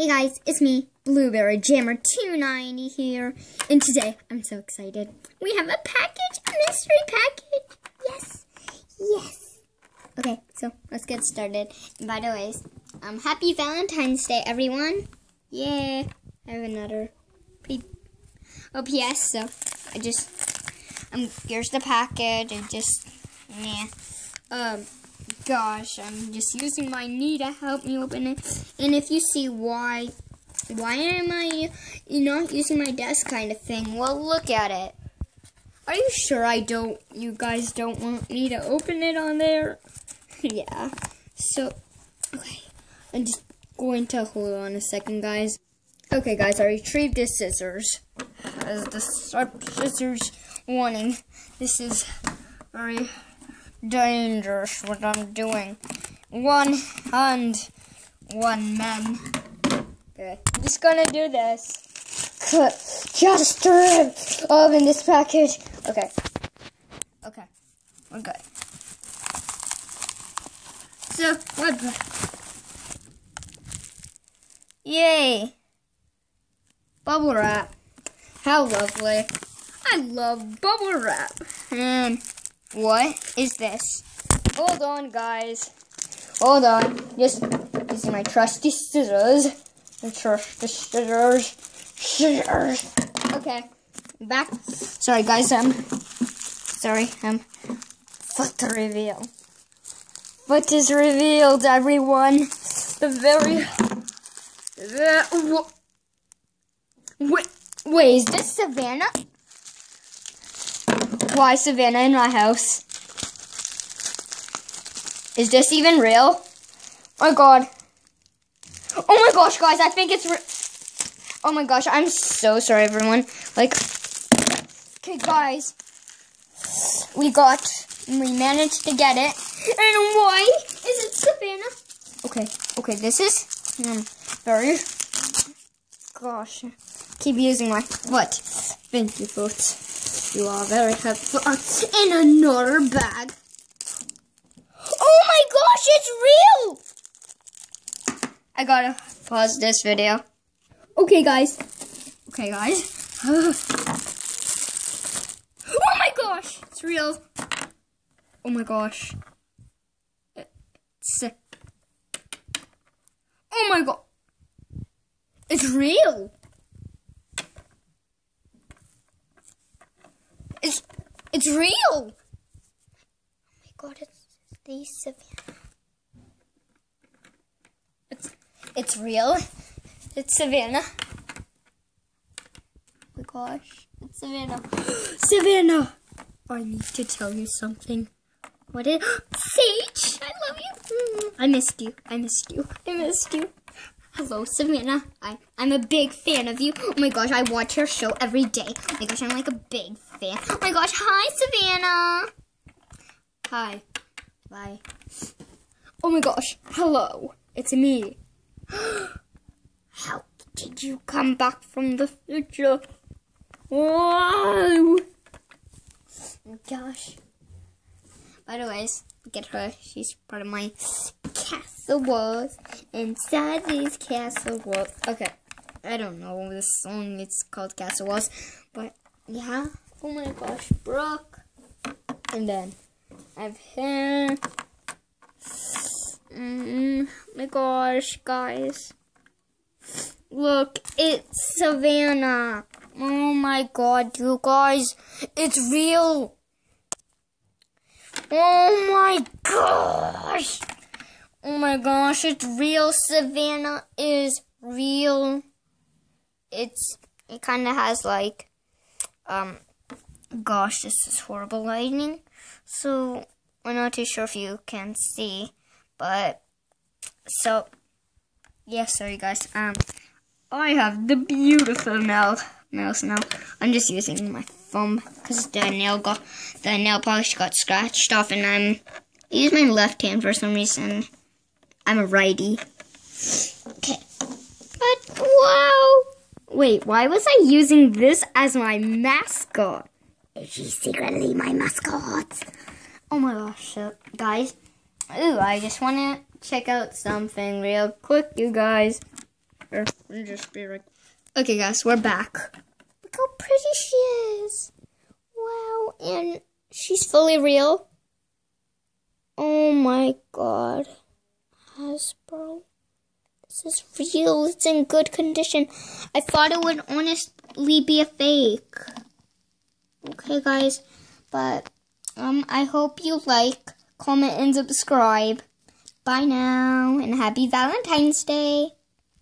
Hey guys, it's me, Blueberry Jammer 290 here, and today I'm so excited. We have a package, a mystery package. Yes, yes. Okay, so let's get started. And by the way, um, happy Valentine's Day, everyone. Yeah, I have another pre OPS, so I just um here's the package. I just yeah. Um, gosh, I'm just using my knee to help me open it. And if you see why, why am I you not using my desk kind of thing? Well, look at it. Are you sure I don't, you guys don't want me to open it on there? yeah. So, okay. I'm just going to hold on a second, guys. Okay, guys, I retrieved the scissors. As the sharp scissors warning. This is very dangerous what I'm doing. One hand, one man. Okay, I'm just gonna do this. Just rip open this package. Okay. Okay. We're good. So, what? Yay! Bubble wrap. How lovely. I love bubble wrap. And what is this? Hold on, guys. Hold on. Just using my trusty scissors. The trusty scissors. Scissors. Okay. Back. Sorry, guys. Um. Sorry. Um. Foot reveal. Foot is revealed, everyone. The very. The, wait, wait, is this Savannah? Why Savannah in my house? Is this even real? Oh my god. Oh my gosh, guys, I think it's re- Oh my gosh, I'm so sorry, everyone. Like, okay, guys. We got, we managed to get it. And why is it Savannah? Okay, okay, this is um, very, gosh, keep using my what? Thank you, foot. You are very helpful. In another bag. Oh my gosh, it's real! I gotta pause this video. Okay, guys. Okay, guys. oh my gosh, it's real. Oh my gosh. It's. Oh my god. It's real. It's it's real. Oh my god, it's the Savannah. It's it's real. It's Savannah. Oh my gosh, it's Savannah. Savannah, I need to tell you something. What is Sage? I love you. I missed you. I missed you. I missed you. Hello, Savannah. I, I'm a big fan of you. Oh my gosh, I watch your show every day. Oh my gosh, I'm like a big fan. Oh my gosh, hi, Savannah. Hi. Bye. Oh my gosh, hello. It's me. How did you come back from the future? Wow. Oh gosh. By the way, get her. She's part of my castle walls. Inside these castle walls. Okay. I don't know this song. It's called Castle Walls. But yeah. Oh my gosh. Brooke. And then I have him. Mm, my gosh, guys. Look, it's Savannah. Oh my god, you guys. It's real. Oh my gosh. Oh my gosh, it's real. Savannah is real. It's, it kind of has like, um, gosh, this is horrible lighting. So, I'm not too sure if you can see, but, so, yeah, sorry guys. Um, I have the beautiful nail mouse now. I'm just using my thumb because the nail got the nail polish got scratched off, and I'm I use my left hand for some reason. I'm a righty. Okay, but wow! Wait, why was I using this as my mascot? Is she secretly my mascot? Oh my gosh, so, guys. Ooh, I just want to check out something real quick, you guys. Here, let me just be right. Okay, guys, we're back. Look how pretty she is. Wow, and she's fully real. Oh my god. Hasbro. This is real. It's in good condition. I thought it would honestly be a fake. Okay, guys. But, um, I hope you like, comment, and subscribe. Bye now, and happy Valentine's Day.